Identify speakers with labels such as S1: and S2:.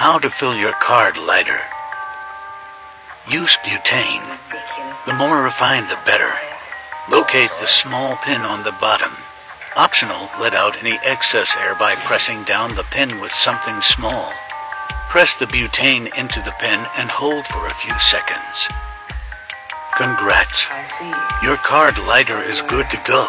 S1: How to fill your card lighter. Use butane. The more refined, the better. Locate the small pin on the bottom. Optional, let out any excess air by pressing down the pin with something small. Press the butane into the pin and hold for a few seconds. Congrats. Your card lighter is good to go.